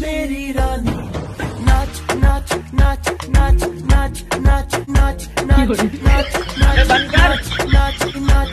मेरी रानी नाच नाच नाच नाच नाच नाच नाच नाच नाच नाच नाच